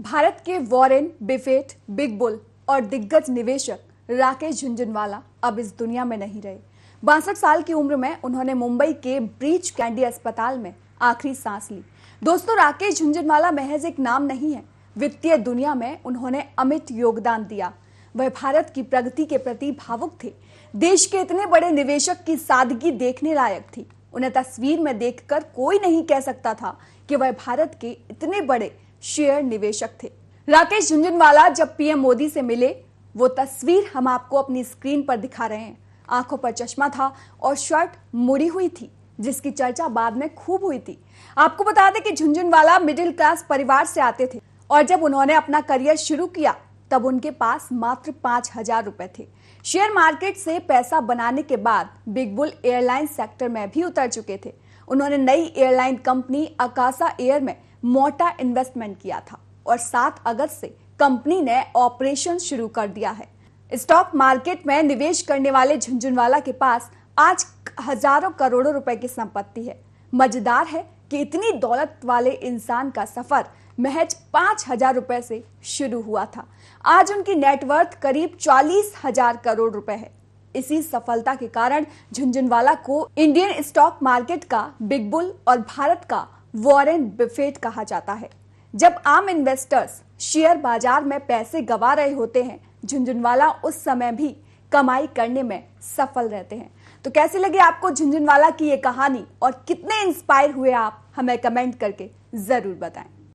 भारत के Warren, बिफेट, big bull और दिग्गज निवेशक राकेश झुंझुनवाला अब इस दुनिया में नहीं रहे। बासठ साल की उम्र में उन्होंने मुंबई के ब्रीच कैंडी अस्पताल में आखिरी सांस ली। दोस्तों, राकेश झुंझुनवाला महज एक नाम नहीं है। वित्तीय दुनिया में उन्होंने अमित योगदान दिया। वह भारत की प्रगति के प्रति भावुक थे। देश के इतने बड़े निवेशक की सादगी देखने लायक थी। उन्हें तस्वीर में देखकर कोई नहीं कह सकता था कि वह भारत के इतने बड़े शेयर निवेशक थे। राकेश झुंझुनवाला जब पीएम मोदी से मिले, वो तस्वीर हम आपको अपनी स्क्रीन पर दिखा रहे हैं। आँखों पर चश्मा था और शर्ट मुड़ी हुई थी, जिसकी चर्चा बाद में खूब हुई थी। आपको बता दें कि झुंझुनवाला मिडिल क्लास परिवार से आते थे और जब उन्होंने अपना करियर शुरू किया, तब उनके पास मात्र पाँच हज़ार रुपए थे। शेयर मार्केट से पैसा बनाने के बाद बिग बुल एयरलाइन सेक्टर में भी उतर चुके थे। उन्होंने नई एयरलाइन कंपनी अकासा एयर में मोटा इन्वेस्टमेंट किया था। और 7 अगस्त से कंपनी ने ऑपरेशन शुरू कर दिया है। स्टॉक मार्केट में निवेश करने वाले झुंझुनवाला के पास आज हज़ारों करोड़ों रुपए की संपत्ति है। मज़ेदार है कि इतनी दौलत वाले इंसान का सफ़र महज पाँच हज़ार रुपए से शुरू हुआ था। आज उनकी नेटवर्थ करीब चालीस हज़ार करोड़ रुपए है। इसी सफलता के कारण झुंझुनवाला को इंडियन स्टॉक मार्केट का बिग बुल और भारत का वॉरेन बिफेट कहा जाता है। जब आम इन्वेस्टर्स शेयर बाज़ार में पैसे गवा रहे होते हैं, झुंझुनवाला उस समय भी कमाई करने में सफल रहते हैं। तो कैसे लगे आपको झुंझुनवाला की ये कहानी और कितने इंस्पायर हुए आप? हमें कमेंट करके ज़रूर बताएँ।